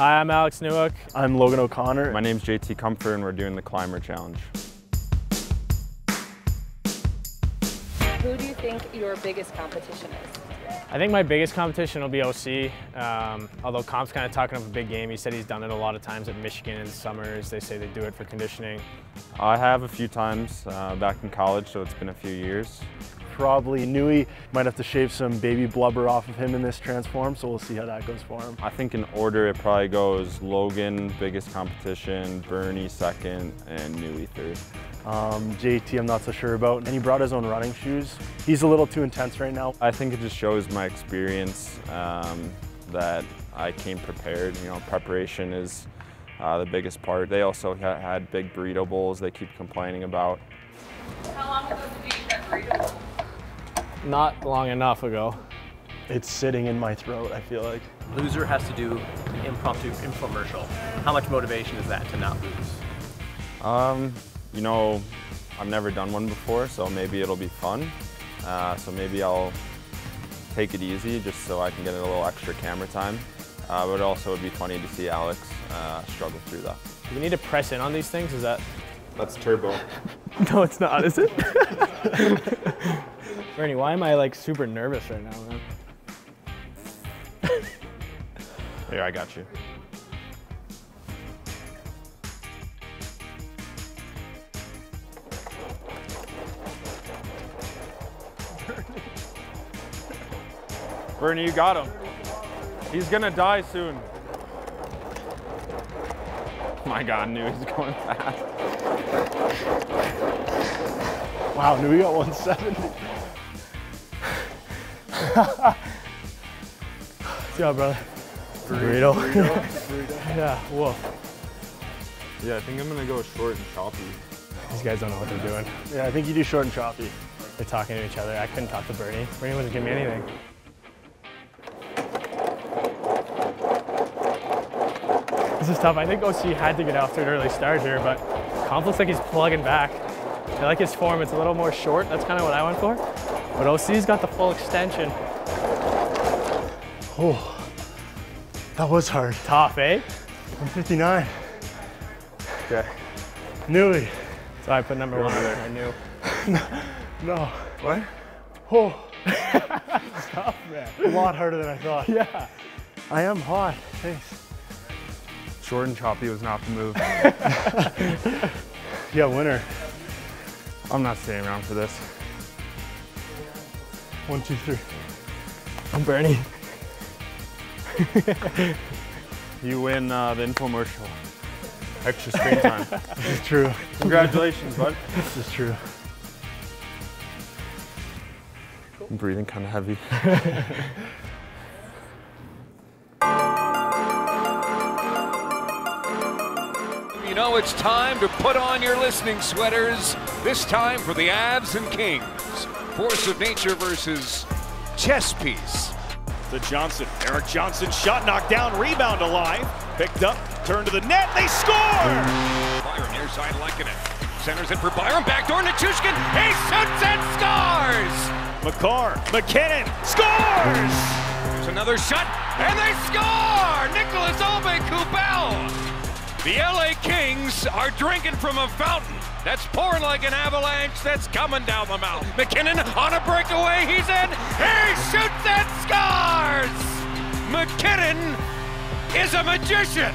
Hi, I'm Alex Newhook. I'm Logan O'Connor. My name's JT Compher and we're doing the CLIMBR Challenge. Who do you think your biggest competition is? I think my biggest competition will be OC. Um, although Comp's kind of talking up a big game. He said he's done it a lot of times at Michigan in summers. They say they do it for conditioning. I have a few times uh, back in college, so it's been a few years. Probably Nui might have to shave some baby blubber off of him in this transform, so we'll see how that goes for him. I think in order it probably goes Logan, biggest competition, Bernie second, and Nui third. Um, JT, I'm not so sure about. And he brought his own running shoes. He's a little too intense right now. I think it just shows my experience um, that I came prepared. You know, preparation is uh, the biggest part. They also ha had big burrito bowls they keep complaining about. How long ago did you eat that burrito? Not long enough ago. It's sitting in my throat, I feel like. Loser has to do an impromptu infomercial. How much motivation is that to not lose? Um, you know, I've never done one before, so maybe it'll be fun. Uh, so maybe I'll take it easy just so I can get a little extra camera time. Uh, but also it'd be funny to see Alex uh, struggle through that. Do we need to press in on these things? Is that? That's turbo. No, it's not, is it? Bernie, why am I like super nervous right now, man? Here, I got you. Bernie, you got him. He's gonna die soon. My God, knew he's going fast. Wow, Nui got 170. Good job, brother. Burrito. Yeah, whoa. Yeah, I think I'm gonna go short and choppy. These guys don't know what they're doing. yeah, I think you do short and choppy. They're talking to each other. I couldn't talk to Bernie. Bernie wouldn't give me anything. This is tough. I think OC had to get off to an early start here, but Comp looks like he's plugging back. I like his form. It's a little more short. That's kind of what I went for. But OC's got the full extension. Oh, that was hard. Tough, eh? 159. Okay. Nui. So I put number one there. I knew. No. What? Oh, Tough, man. a lot harder than I thought. Yeah. I am hot. Thanks. Short and choppy was not the move. Yeah, winner. I'm not staying around for this. One, two, three. I'm Bernie. You win uh, the infomercial. Extra screen time. This is true. Congratulations, bud. This is true. I'm breathing kind of heavy. You know it's time to put on your listening sweaters. This time for the Avs and Kings. Force of nature versus chess piece. to Johnson. Erik Johnson shot knocked down, rebound alive. Picked up, turned to the net, they score! Byram near side liking it. Centers it for Byram. Backdoor Nichushkin. He shoots and scores! Makar, MacKinnon scores! There's another shot, and they score! Nicholas Obe Kubel! The LA Kings are drinking from a fountain that's pouring like an avalanche that's coming down the mountain. MacKinnon on a breakaway, he's in, he shoots and scores! MacKinnon is a magician!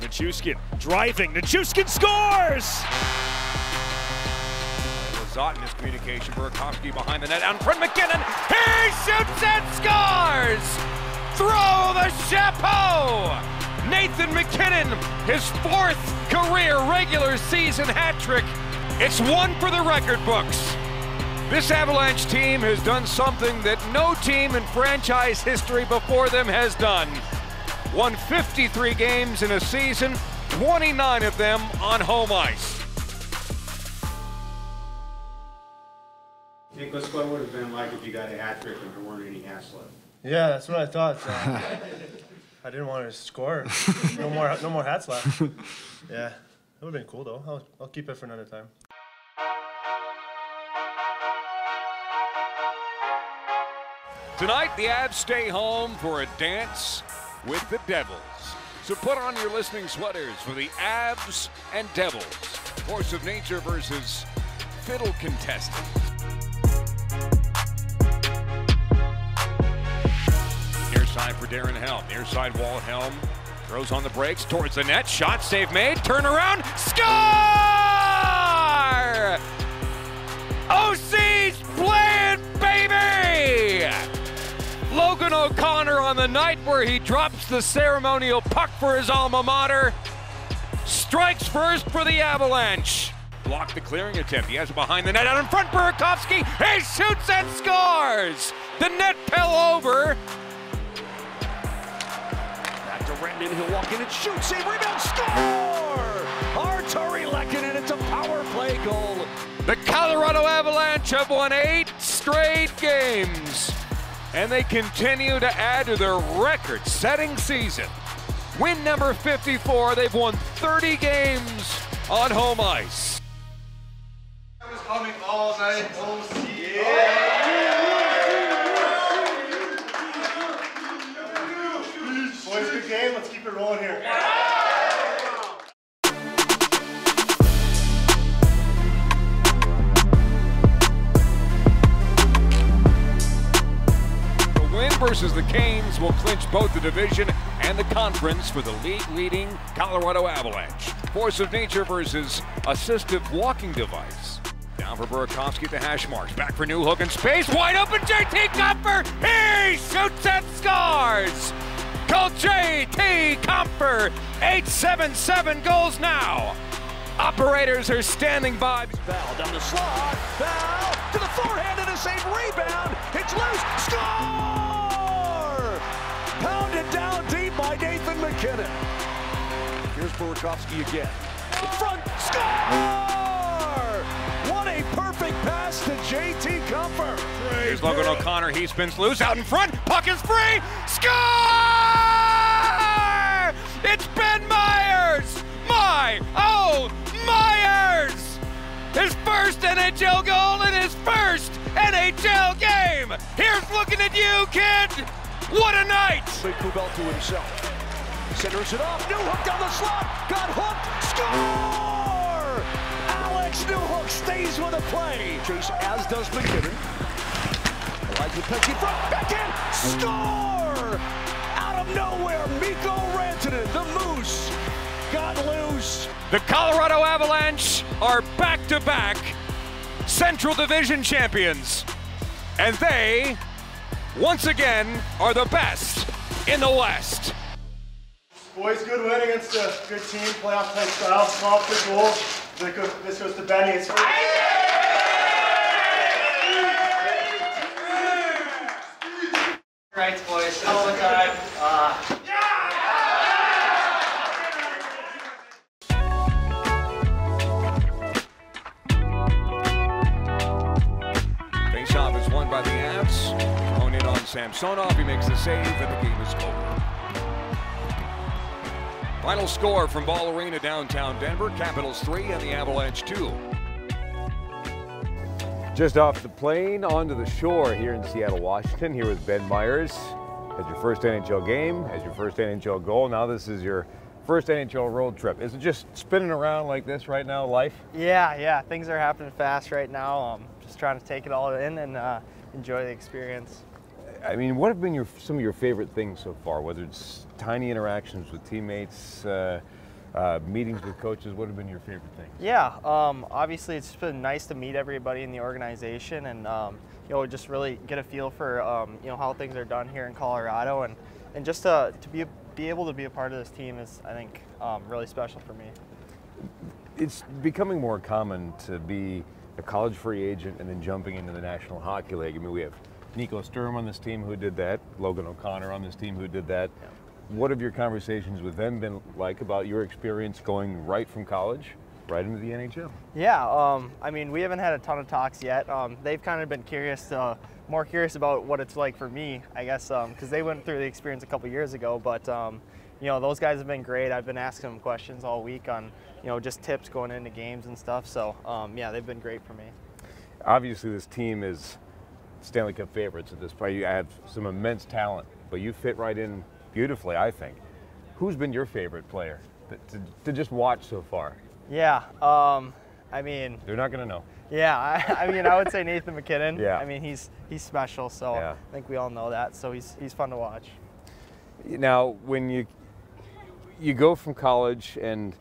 Nichushkin driving, Nichushkin scores! Lazat in his communication, Burakovsky behind the net, out in front, MacKinnon, he shoots and scores! Throw the chapeau! Nathan MacKinnon, his fourth career regular season hat trick. It's one for the record books. This Avalanche team has done something that no team in franchise history before them has done. Won 53 games in a season, 29 of them on home ice. Nicholas, what would have been like if you got a hat trick and there weren't any hats left? Yeah, that's what I thought. So I didn't want to score. No more, no more hats left. Yeah, it would have been cool though. I'll, I'll keep it for another time. Tonight, the Avs stay home for a dance with the Devils. So put on your listening sweaters for the Avs and Devils. Force of Nature versus Fiddle Contestants. Side for Darren Helm. Near side wall Helm. Throws on the brakes towards the net. Shot save made. Turn around. Score! OC's playing, baby! Logan O'Connor on the night where he drops the ceremonial puck for his alma mater. Strikes first for the Avalanche. Blocked the clearing attempt. He has it behind the net. Out in front, Burakovsky. He shoots and scores. The net fell over. Back to Renton. He'll walk in and shoot. Save rebound. Score! Artturi Lehkonen. And it's a power play goal. The Colorado Avalanche have won eight straight games, and they continue to add to their record setting season. Win number 54, they've won 30 games on home ice. I was humming all night. Oh, Boys, game. Let's keep it rolling here. The win versus the Canes will clinch both the division and the conference for the league-leading Colorado Avalanche. Force of Nature versus Assistive Walking Device. Down for Burakovsky at the hash marks. Back for Newhook in space. Wide open JT Compher. He shoots and scores. Call JT Compher. 877 goals now. Operators are standing by. Bell down the slot. Bell to the forehand and a safe rebound. It's loose. Score! Pounded down deep by Nathan MacKinnon. Here's Burakovsky again. In front. Score! What a perfect pass to JT Compher. Here's Logan O'Connor. He spins loose out in front. Puck is free. Score! NHL goal in his first NHL game. Here's looking at you, kid. What a night! Big Kubel to himself. Centers it off. Newhook down the slot. Got hooked. Score! Alex Newhook stays with the play. Chase as does MacKinnon. Elijah Pesky from backhand. Score! Out of nowhere, Mikko Rantanen, the Moose, got loose. The Colorado Avalanche are back-to-back Central Division champions. And they, once again, are the best in the West. Boys, good win against a good team, playoff type style. Small, good goal. This goes- to Benny. It's Right, boys. All the time. Uh, Samsonov. He makes the save, and the game is over. Final score from Ball Arena downtown Denver. Capitals 3 and the Avalanche 2. Just off the plane onto the shore here in Seattle, Washington, here with Ben Meyers. As your first NHL game, as your first NHL goal. Now this is your first NHL road trip. Is it just spinning around like this right now, life? Yeah, yeah, things are happening fast right now. Um, just trying to take it all in and uh, enjoy the experience. I mean, what have been your some of your favorite things so far? Whether it's tiny interactions with teammates, uh, uh, meetings with coaches, what have been your favorite things? Yeah, um, obviously it's been nice to meet everybody in the organization and um, you know just really get a feel for um, you know how things are done here in Colorado and and just to, to be be able to be a part of this team is I think um, really special for me. It's becoming more common to be a college free agent and then jumping into the National Hockey League. I mean, we have Nico Sturm on this team who did that, Logan O'Connor on this team who did that. What have your conversations with them been like about your experience going right from college right into the NHL? Yeah, um, I mean, we haven't had a ton of talks yet. Um, they've kind of been curious, uh, more curious about what it's like for me, I guess, because they went through the experience a couple years ago. But um, you know, those guys have been great. I've been asking them questions all week on, you know, just tips going into games and stuff. So um, yeah, they've been great for me. Obviously, this team is Stanley Cup favorites at this point. You have some immense talent, but you fit right in beautifully, I think. who's been your favorite player to, to, to just watch so far? Yeah. Um, I mean, They're not going to know. yeah. I, I mean, I would say Nathan MacKinnon. Yeah. I mean, he's he's special. So Yeah. I think we all know that. So he's he's fun to watch. Now, when you you go from college and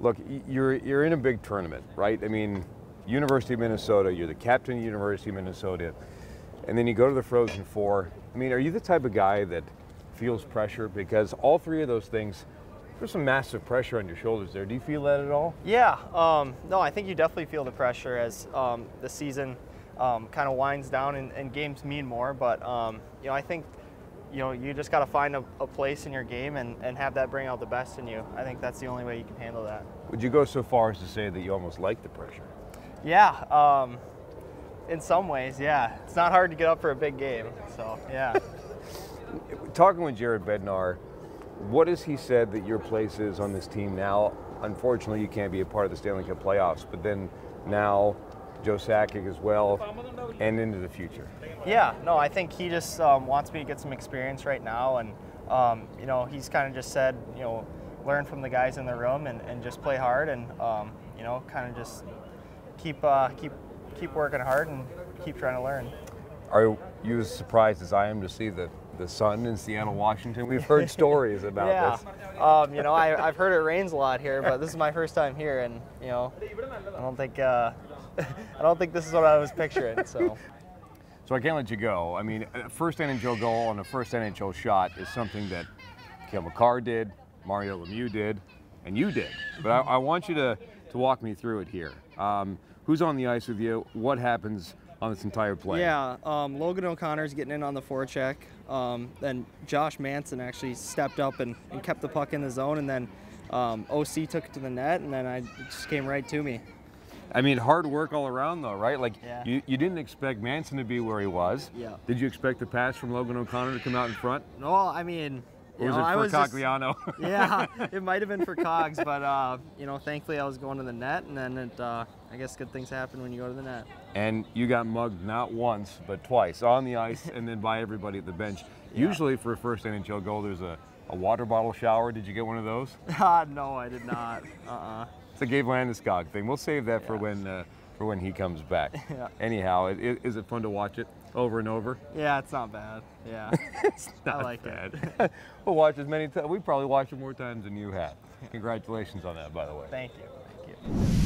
look, you're you're in a big tournament, right? I mean, University of Minnesota, you're the captain of University of Minnesota, and then you go to the Frozen Four. I mean, are you the type of guy that feels pressure because all three of those things? There's some massive pressure on your shoulders there. Do you feel that at all? Yeah. Um, no, I think you definitely feel the pressure as um, the season um, kind of winds down and, and games mean more. But um, you know, I think you know you just got to find a, a place in your game and, and have that bring out the best in you. I think that's the only way you can handle that. Would you go so far as to say that you almost like the pressure? Yeah. In some ways, yeah. It's not hard to get up for a big game. So yeah. Talking with Jared Bednar, what has he said that your place is on this team now? Unfortunately, you can't be a part of the Stanley Cup playoffs, but then now Joe Sakic as well, and into the future. Yeah, no, I think he just um, wants me to get some experience right now, and um, you know, he's kind of just said, you know, learn from the guys in the room and, and just play hard, and um, you know, kind of just keep uh, keep keep working hard and keep trying to learn. Are you as surprised as I am to see the, the sun in Seattle, Washington? We've heard stories about yeah, this. um, you know, I, I've heard it rains a lot here, but this is my first time here, and you know, I don't think uh, I don't think this is what I was picturing. So. So I can't let you go. I mean, a first NHL goal and a first NHL shot is something that Cale Makar did, Mario Lemieux did, and you did. But I, I want you to, to walk me through it here. Um, who's on the ice with you? What happens on this entire play? Yeah, um, Logan O'Connor's getting in on the forecheck. Um, then Josh Manson actually stepped up and, and kept the puck in the zone, and then um, OC took it to the net, and then I just came right to me. I mean, hard work all around, though, right? Like, Yeah. you, you didn't expect Manson to be where he was. Yeah. Did you expect the pass from Logan O'Connor to come out in front? No, I mean, Or you was know, it I for just- Cogliano? yeah, it might have been for Cogs, but uh, you know, thankfully I was going to the net, and then it, uh, I guess good things happen when you go to the net. and you got mugged not once but twice on the ice and then by everybody at the bench. Usually for a first NHL goal, there's a, a water bottle shower. Did you get one of those? Ah, no, I did not. Uh-uh. It's a Gabe Landeskog thing. We'll save that for when uh, for when he comes back. Yeah. Anyhow, it, it, is it fun to watch it over and over? Yeah, it's not bad. Yeah, it's I like it. bad. we'll watch as many times. We probably watch it more times than you have. Congratulations on that, by the way. Thank you. Thank you.